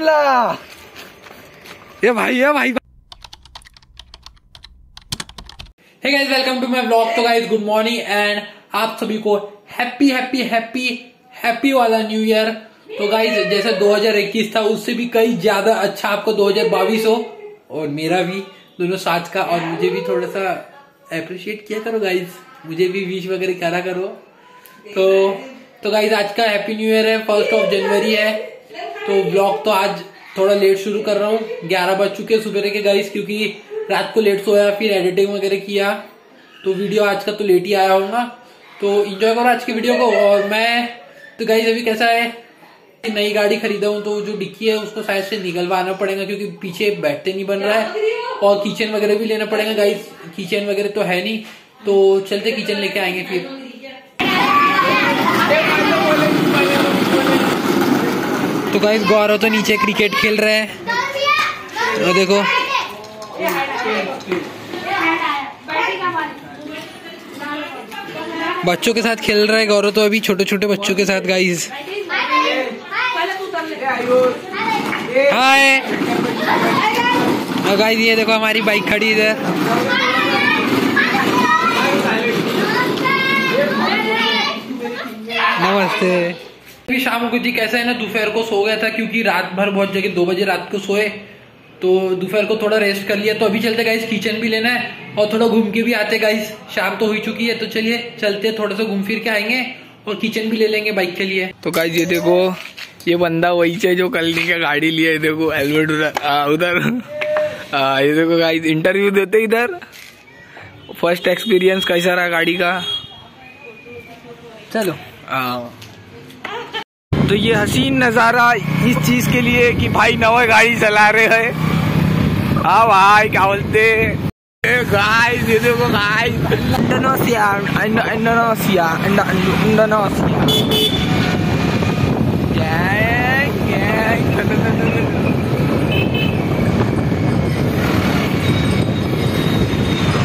हमला ये भाई ये भाई। Hey guys welcome to my blog तो गाइस गुड मॉर्निंग एंड आप सभी को हैप्पी हैप्पी हैप्पी हैप्पी वाला न्यू ईयर तो गाइस जैसे 2021 था उससे भी कई ज़्यादा अच्छा आपको 2022 हो और मेरा भी दोनों साथ का और मुझे भी थोड़ा सा अप्रिशिएट किया करो गाइस मुझे भी विश वगैरह करा करो। तो तो गाइज़ आज का हैप्पी न्यू ईयर है फ़र्स्ट ऑफ़ जनवरी है। तो ब्लॉग तो आज थोड़ा लेट शुरू कर रहा हूँ। ग्यारह बज चुके हैं सुबह के गाइज़ क्योंकि रात को लेट सोया, फिर एडिटिंग वगैरह किया। तो वीडियो आज का तो लेट ही आया होगा। तो इंजॉय करो आज की वीडियो को। और मैं तो गाइज़ अभी कैसा है? नई गाड़ी खरीदा हूँ तो जो डिक्की है, उसको शायद से निकलवाना पड़ेगा, क्योंकि पीछे बैठते नहीं बन रहा है। और किचन वगैरह भी लेना पड़ेगा गाइज़ किचन वगैरह तो है नहीं। तो चलते किचन लेके आएँगे फिर। तो गाइस गौरव तो नीचे क्रिकेट खेल रहे हैं। और देखो। बच्चों के साथ खेल रहे हैं गौरव तो अभी छोटे छोटे बच्चों के साथ गाइस हाय गाइस ये देखो हमारी बाइक खड़ी इधर। शाम को जी कैसा है ना दोपहर को सो गया था क्योंकि रात भर बहुत जगह दो बजे रात को सोए। तो दोपहर को थोड़ा रेस्ट कर लिया। तो अभी चलते गाइस किचन भी लेना है और थोड़ा घूम के भी आते गाइस शाम तो हो चुकी है तो चलिए चलते थोड़ा सा घूम फिर के आएँगे और किचन भी ले लेंगे बाइक के लिए। तो गाइस ये देखो ये बंदा वही है जो कल नहीं का गाड़ी लिया है देखो हेलमेट उधर उधर। ये देखो गाइस इंटरव्यू देते इधर। फ़र्स्ट एक्सपीरियंस कैसा रहा गाड़ी का? चलो। हाँ तो ये हसीन नज़ारा इस चीज़ के लिए कि भाई नवा गाड़ी चला रहे हैं। हाँ भाई क्या बोलते? देखो गाइस इंडोनेशिया इंडोनेशिया इंडोनेशिया।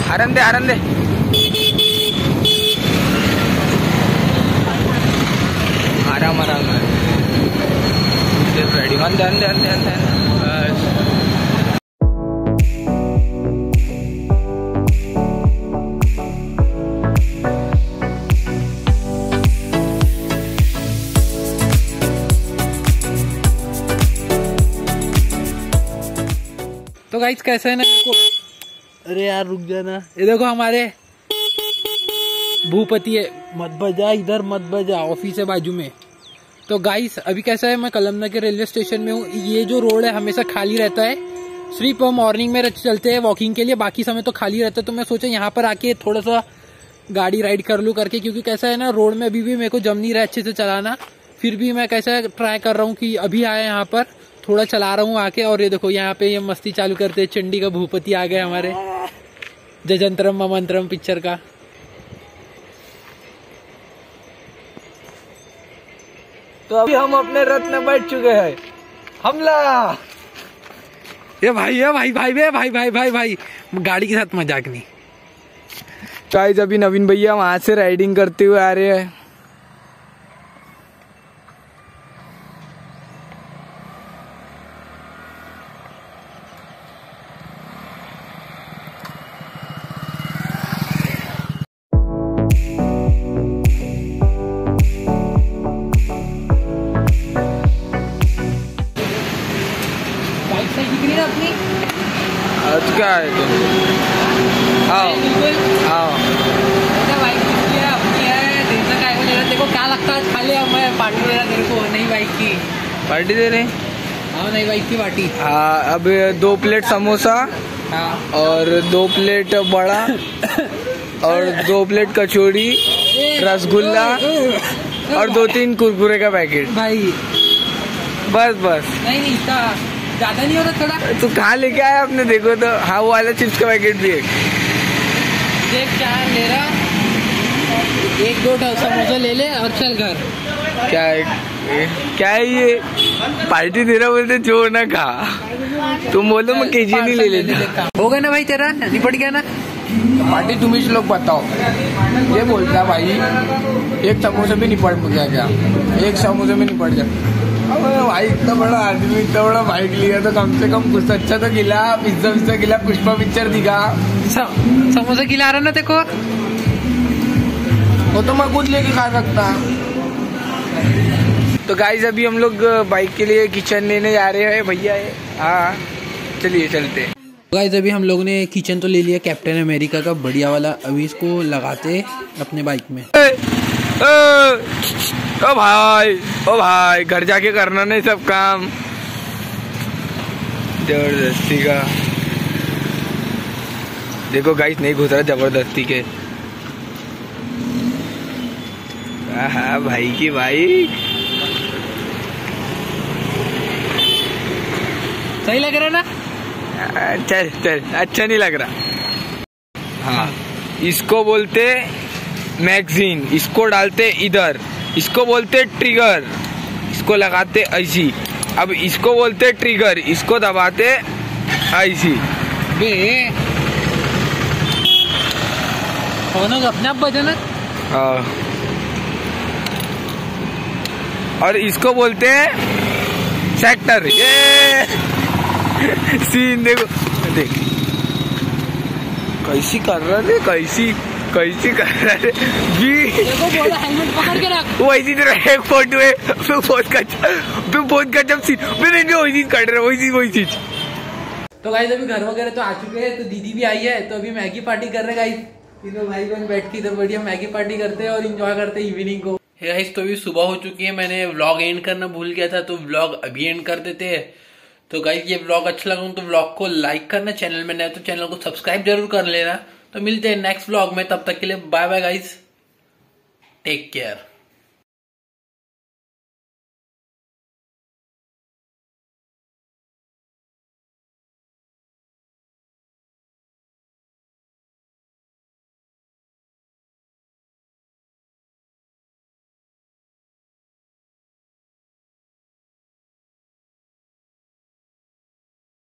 हरन दे। तो गाइस कैसा है ना अरे यार रुक जाना। ये देखो हमारे भूपति है। मत बजा इधर मत बजा ऑफ़िस है बाजू में। तो गाइस अभी कैसा है? मैं कलमना के रेलवे स्टेशन में हूँ। ये जो रोड है हमेशा खाली रहता है। सिर्फ़ मॉर्निंग में चलते हैं वॉकिंग के लिए। बाकी समय तो खाली रहता है। तो मैं सोचा यहाँ पर आके थोड़ा सा गाड़ी राइड कर लूँ करके, क्योंकि कैसा है ना, रोड में अभी भी मेरे को जम नहीं रहा अच्छे से चलाना। फिर भी मैं कैसा ट्राई कर रहा हूँ कि अभी आया यहाँ पर। थोड़ा चला रहा हूँ आके और ये देखो, यहाँ पे ये मस्ती चालू करते चंडी का भूपति आ गए हमारे। जजंतरम ममंतरम पिक्चर का। तो अभी हम अपने रथ में बैठ चुके हैं। हमला! ये भाई ये भाई भाई भाई भाई भाई भाई भाई। गाड़ी के साथ मज़ाक नहीं। गाइस अभी नवीन भैया वहाँ से राइडिंग करते हुए आ रहे हैं। पार्टी ले रहा तेरे को नई बाइक की। पार्टी दे रहे हाँ? नई बाइक की पार्टी। हाँ अब दो प्लेट समोसा हाँ। और दो प्लेट बड़ा और दो प्लेट कचौड़ी रसगुल्ला और दो तीन कुरकुरे का पैकेट। भाई। बस बस। नहीं नहीं ज़्यादा नहीं होता थोड़ा? तू कहाँ लेके आया आपने देखो तो हाँ वो वाला चिप्स का पैकेट भी है। देख क्या है मेरा एक दो समोसा ले ले और चल घर। क्या है? क्या है ये? पार्टी दे रहा बोलते जो ना खा। तुम बोलो मैं केजी नहीं ले लेता। हो गया ना भाई तेरा? निपट गया ना? पार्टी तुम ही लोग बताओ। ये बोलता है भाई एक समोसे भी निपट गया क्या? एक समोसे में निपट गया भाई इतना बड़ा आदमी इतना बड़ा बाइक लिया तो कम से कम कुछ अच्छा तो खिला पिज्जा पिज्जा खिला पुष्पा पिक्चर दिखा। समोसा खिला रहा ना देखो वो तो मैं खुद लेके खा सकता। तो गाइज़ अभी हम लोग बाइक के लिए किचन लेने जा रहे हैं भैया है। हाँ चलिए चलते गाइज़ अभी हम लोग ने किचन तो ले लिया कैप्टन अमेरिका का बढ़िया वाला। अभी इसको लगाते अपने बाइक में। ए, ए, ओ भाई ओ भाई घर जाके करना नहीं सब काम। ज़बरदस्ती का। देखो गाइस नहीं घुस रहा ज़बरदस्ती के। हाँ भाई की भाई। सही लग रहा ना? चल चल अच्छा नहीं लग रहा। हाँ इसको बोलते मैगजीन इसको डालते इधर इसको बोलते ट्रिगर इसको लगाते ऐसी अब इसको बोलते ट्रिगर इसको दबाते ऐसी दोनों अपने आप बजाना हाँ। और इसको बोलते हैं सेक्टर ये सीन देखो। देख। कैसी कर रहा थे कैसी कैसी कर रहा थे जी। देखो बोला हेलमेट पकड़ के रख। वो ऐसी तरह एक फ़ोटो है फिर बहुत का फिर बहुत का जब सीन फिर वही चीज़ कर रहे वही चीज़ वही चीज़ तो गाइस अभी घर वगैरह तो आ चुके हैं तो दीदी भी आई है तो अभी मैगी पार्टी कर रहे गाइस तीनों भाई बहन बैठ के इधर बढ़िया मैगी पार्टी करते हैं और इंजॉय करते हैं इवनिंग को। गाइस तो अभी सुबह हो चुकी है, मैंने व्लॉग एंड करना भूल गया था तो व्लॉग अभी एंड कर देते हैं। तो गाइस ये व्लॉग अच्छा लगा तो व्लॉग को लाइक करना चैनल में नया तो चैनल को सब्सक्राइब ज़रूर कर लेना। तो मिलते हैं नेक्स्ट व्लॉग में, तब तक के लिए bye bye guys take care